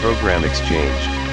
Program Exchange.